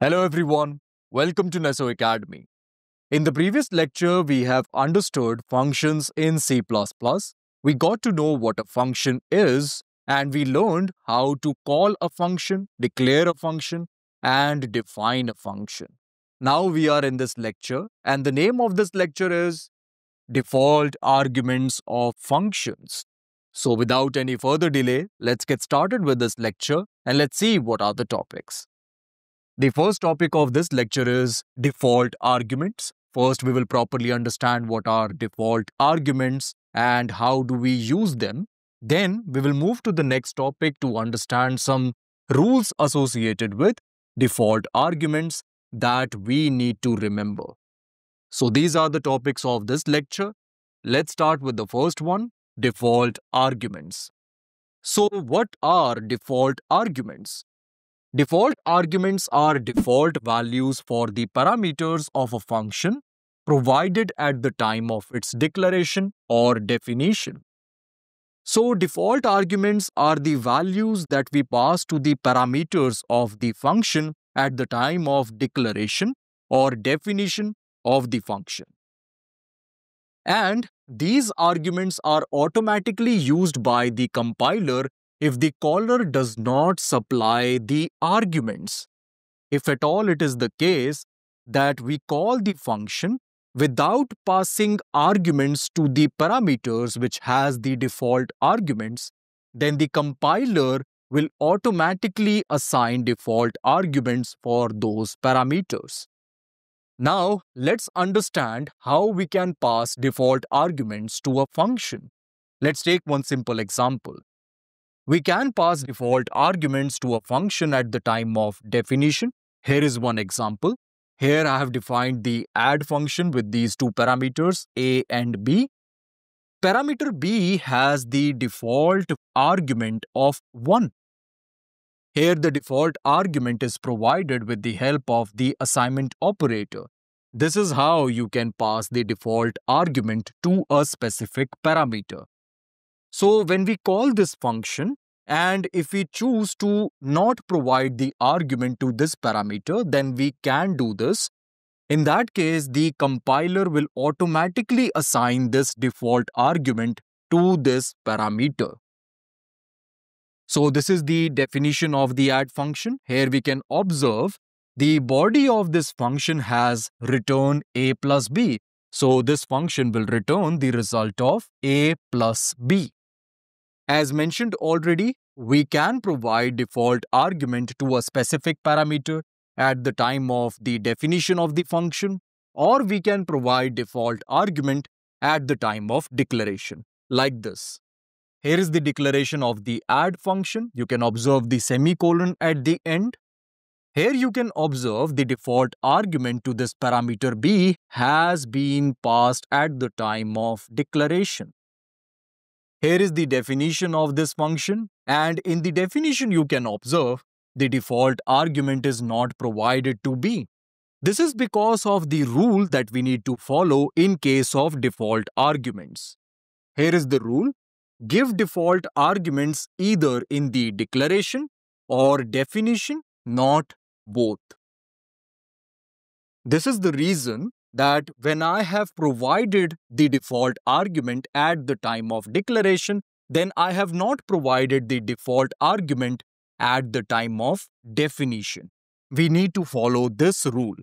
Hello everyone, welcome to Neso Academy. In the previous lecture, we have understood functions in C++. We got to know what a function is and we learned how to call a function, declare a function and define a function. Now we are in this lecture and the name of this lecture is Default Arguments of Functions. So without any further delay, let's get started with this lecture and let's see what are the topics. The first topic of this lecture is default arguments. First, we will properly understand what are default arguments and how do we use them. Then, we will move to the next topic to understand some rules associated with default arguments that we need to remember. So, these are the topics of this lecture. Let's start with the first one default arguments. So, what are default arguments? Default arguments are default values for the parameters of a function provided at the time of its declaration or definition. So, default arguments are the values that we pass to the parameters of the function at the time of declaration or definition of the function. And these arguments are automatically used by the compiler if the caller does not supply the arguments. If at all it is the case that we call the function without passing arguments to the parameters which has the default arguments, then the compiler will automatically assign default arguments for those parameters. Now, let's understand how we can pass default arguments to a function. Let's take one simple example. We can pass default arguments to a function at the time of definition. Here is one example. Here I have defined the add function with these two parameters a and b. Parameter b has the default argument of 1. Here the default argument is provided with the help of the assignment operator. This is how you can pass the default argument to a specific parameter. So when we call this function, and if we choose to not provide the argument to this parameter, then we can do this. In that case, the compiler will automatically assign this default argument to this parameter. So this is the definition of the add function. Here we can observe the body of this function has return a plus b. So this function will return the result of a plus b. As mentioned already, we can provide default argument to a specific parameter at the time of the definition of the function or we can provide default argument at the time of declaration like this. Here is the declaration of the add function. You can observe the semicolon at the end. Here you can observe the default argument to this parameter b has been passed at the time of declaration. Here is the definition of this function and in the definition you can observe the default argument is not provided to b. This is because of the rule that we need to follow in case of default arguments. Here is the rule. Give default arguments either in the declaration or definition, not both. This is the reason that when I have provided the default argument at the time of declaration, then I have not provided the default argument at the time of definition. We need to follow this rule.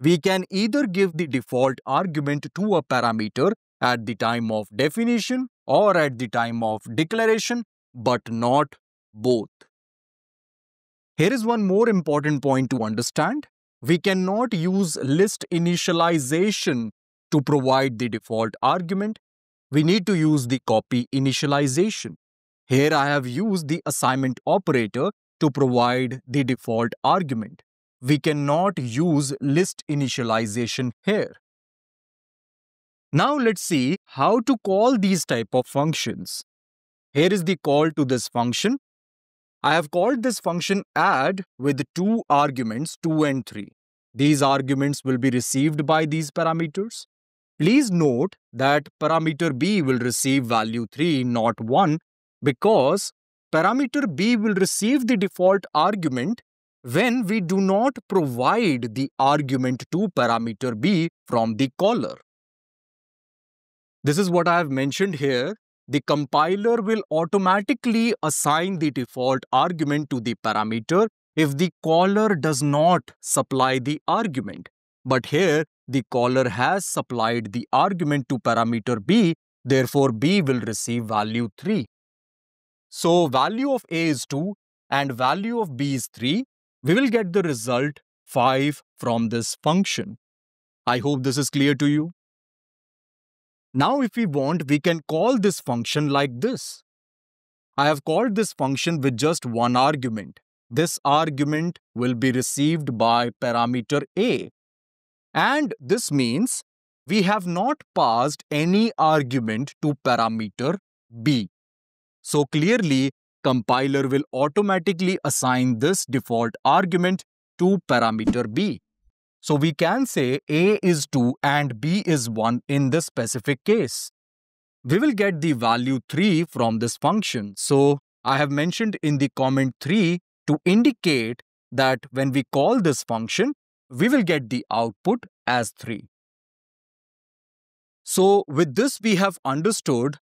We can either give the default argument to a parameter at the time of definition or at the time of declaration, but not both. Here is one more important point to understand. We cannot use list initialization to provide the default argument. We need to use the copy initialization. Here I have used the assignment operator to provide the default argument. We cannot use list initialization here. Now let's see how to call these type of functions. Here is the call to this function I have called this function add with two arguments 2 and 3. These arguments will be received by these parameters. Please note that parameter b will receive value 3 not 1 because parameter b will receive the default argument when we do not provide the argument to parameter b from the caller. This is what I have mentioned here. The compiler will automatically assign the default argument to the parameter if the caller does not supply the argument. But here, the caller has supplied the argument to parameter b, therefore b will receive value 3. So value of a is 2 and value of b is 3. We will get the result 5 from this function. I hope this is clear to you. Now if we want, we can call this function like this. I have called this function with just one argument. This argument will be received by parameter a. And this means we have not passed any argument to parameter b. So clearly, compiler will automatically assign this default argument to parameter b. So we can say A is 2 and B is 1 in this specific case. We will get the value 3 from this function. So I have mentioned in the comment 3 to indicate that when we call this function, we will get the output as 3. So with this, we have understood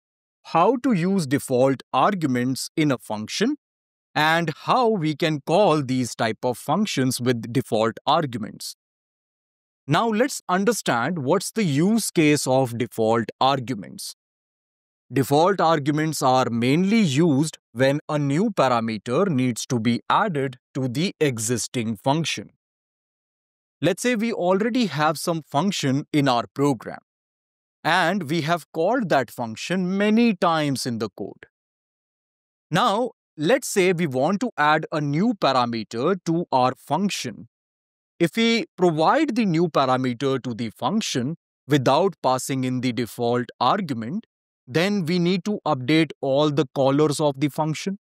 how to use default arguments in a function and how we can call these type of functions with default arguments. Now let's understand what's the use case of default arguments. Default arguments are mainly used when a new parameter needs to be added to the existing function. Let's say we already have some function in our program and we have called that function many times in the code. Now, let's say we want to add a new parameter to our function if we provide the new parameter to the function without passing in the default argument, then we need to update all the callers of the function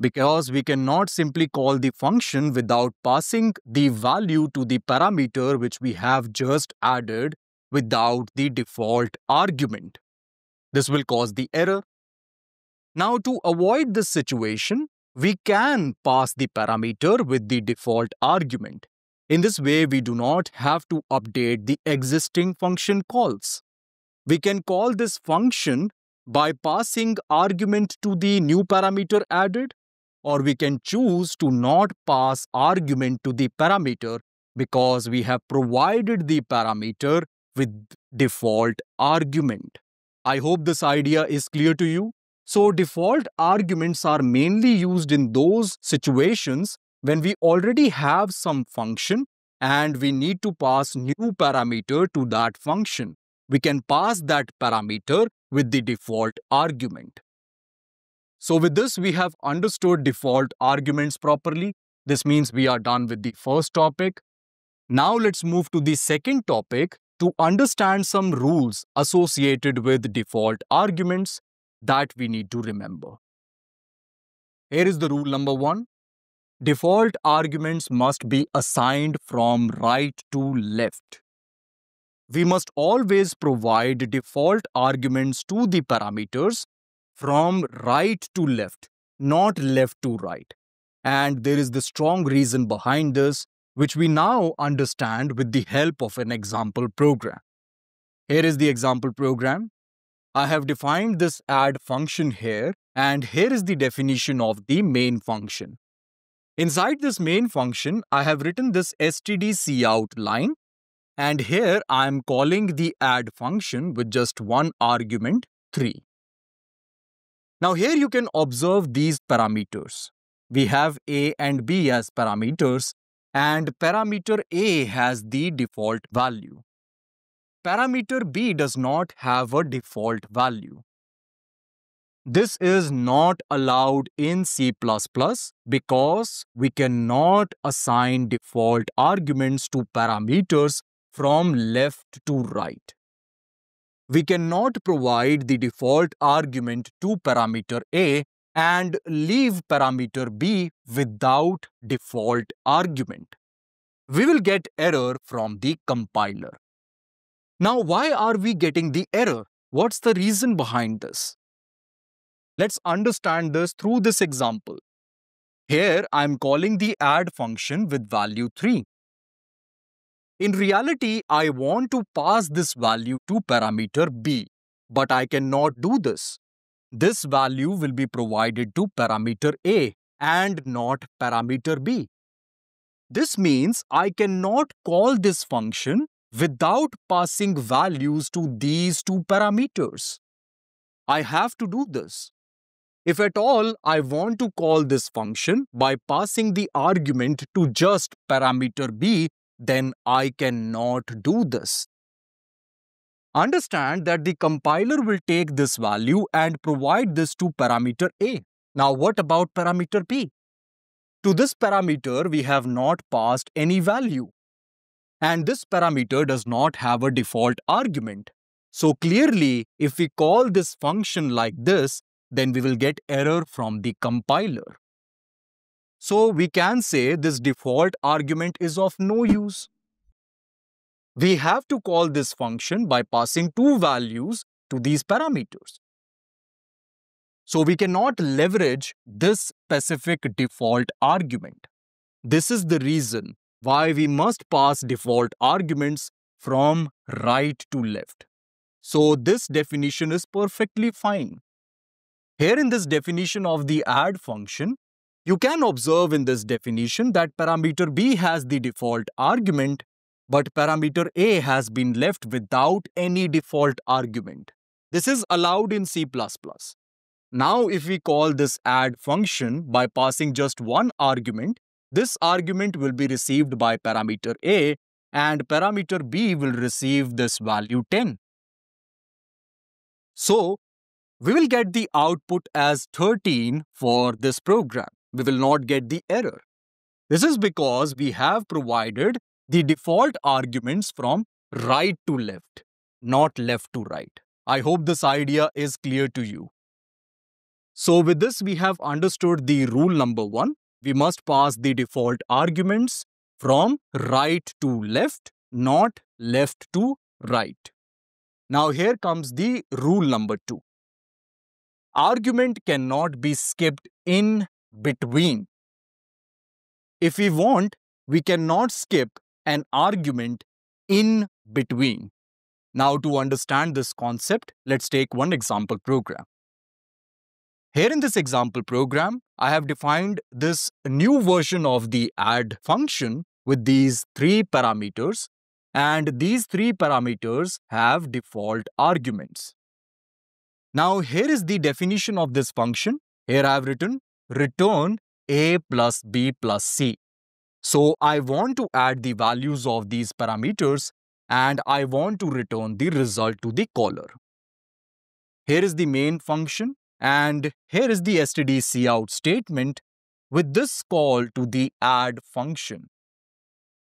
because we cannot simply call the function without passing the value to the parameter which we have just added without the default argument. This will cause the error. Now to avoid this situation, we can pass the parameter with the default argument. In this way, we do not have to update the existing function calls. We can call this function by passing argument to the new parameter added, or we can choose to not pass argument to the parameter because we have provided the parameter with default argument. I hope this idea is clear to you. So default arguments are mainly used in those situations when we already have some function and we need to pass new parameter to that function. We can pass that parameter with the default argument. So with this, we have understood default arguments properly. This means we are done with the first topic. Now let's move to the second topic to understand some rules associated with default arguments that we need to remember. Here is the rule number one. Default arguments must be assigned from right to left. We must always provide default arguments to the parameters from right to left, not left to right. And there is the strong reason behind this, which we now understand with the help of an example program. Here is the example program. I have defined this add function here, and here is the definition of the main function. Inside this main function, I have written this stdcout line and here I am calling the add function with just one argument 3. Now here you can observe these parameters. We have a and b as parameters and parameter a has the default value. Parameter b does not have a default value. This is not allowed in C++ because we cannot assign default arguments to parameters from left to right. We cannot provide the default argument to parameter A and leave parameter B without default argument. We will get error from the compiler. Now, why are we getting the error? What's the reason behind this? Let's understand this through this example. Here, I'm calling the add function with value 3. In reality, I want to pass this value to parameter b, but I cannot do this. This value will be provided to parameter a and not parameter b. This means I cannot call this function without passing values to these two parameters. I have to do this. If at all I want to call this function by passing the argument to just parameter b, then I cannot do this. Understand that the compiler will take this value and provide this to parameter a. Now what about parameter b? To this parameter, we have not passed any value. And this parameter does not have a default argument. So clearly, if we call this function like this, then we will get error from the compiler. So we can say this default argument is of no use. We have to call this function by passing two values to these parameters. So we cannot leverage this specific default argument. This is the reason why we must pass default arguments from right to left. So this definition is perfectly fine. Here in this definition of the add function, you can observe in this definition that parameter b has the default argument, but parameter a has been left without any default argument. This is allowed in C++. Now, if we call this add function by passing just one argument, this argument will be received by parameter a and parameter b will receive this value 10. So, we will get the output as 13 for this program. We will not get the error. This is because we have provided the default arguments from right to left, not left to right. I hope this idea is clear to you. So with this, we have understood the rule number one. We must pass the default arguments from right to left, not left to right. Now here comes the rule number two. Argument cannot be skipped in between. If we want, we cannot skip an argument in between. Now to understand this concept, let's take one example program. Here in this example program, I have defined this new version of the add function with these three parameters and these three parameters have default arguments. Now here is the definition of this function. Here I have written return a plus b plus c. So I want to add the values of these parameters and I want to return the result to the caller. Here is the main function and here is the std cout statement with this call to the add function.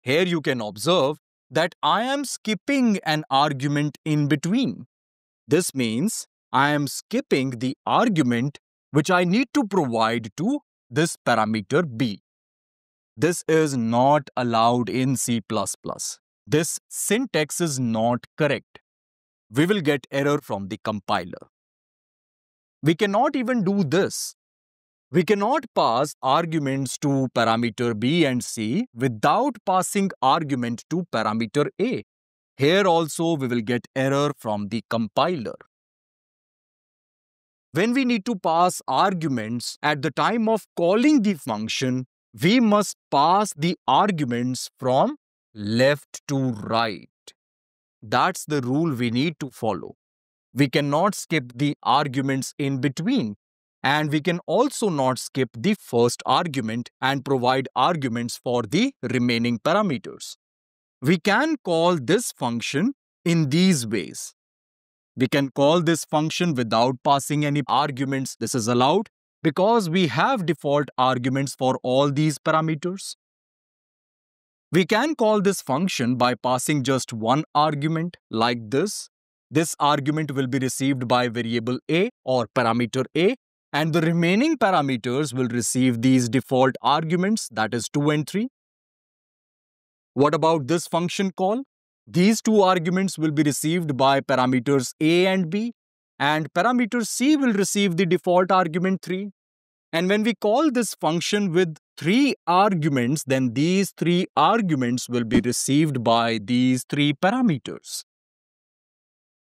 Here you can observe that I am skipping an argument in between. This means I am skipping the argument which I need to provide to this parameter b. This is not allowed in C++. This syntax is not correct. We will get error from the compiler. We cannot even do this. We cannot pass arguments to parameter B and C without passing argument to parameter A. Here also we will get error from the compiler. When we need to pass arguments at the time of calling the function, we must pass the arguments from left to right. That's the rule we need to follow. We cannot skip the arguments in between. And we can also not skip the first argument and provide arguments for the remaining parameters. We can call this function in these ways. We can call this function without passing any arguments. This is allowed because we have default arguments for all these parameters. We can call this function by passing just one argument like this this argument will be received by variable a or parameter a and the remaining parameters will receive these default arguments that is 2 and 3. What about this function call? These two arguments will be received by parameters a and b and parameter c will receive the default argument 3 And when we call this function with three arguments, then these three arguments will be received by these three parameters.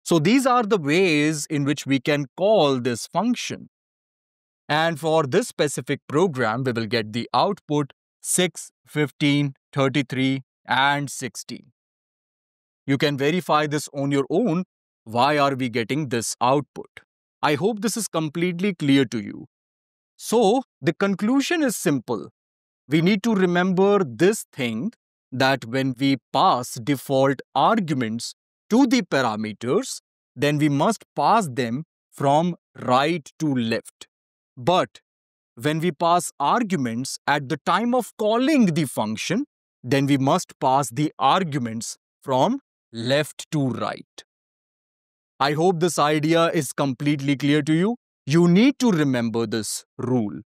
So these are the ways in which we can call this function. And for this specific program, we will get the output 6, 15, 33, and 60. You can verify this on your own. Why are we getting this output? I hope this is completely clear to you. So, the conclusion is simple. We need to remember this thing that when we pass default arguments to the parameters, then we must pass them from right to left. But when we pass arguments at the time of calling the function, then we must pass the arguments from left to right. I hope this idea is completely clear to you. You need to remember this rule.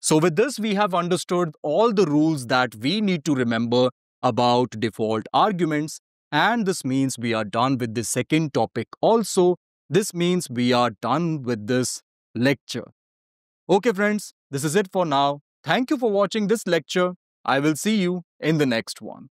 So with this, we have understood all the rules that we need to remember about default arguments. And this means we are done with the second topic also. This means we are done with this lecture. Okay friends, this is it for now. Thank you for watching this lecture. I will see you in the next one.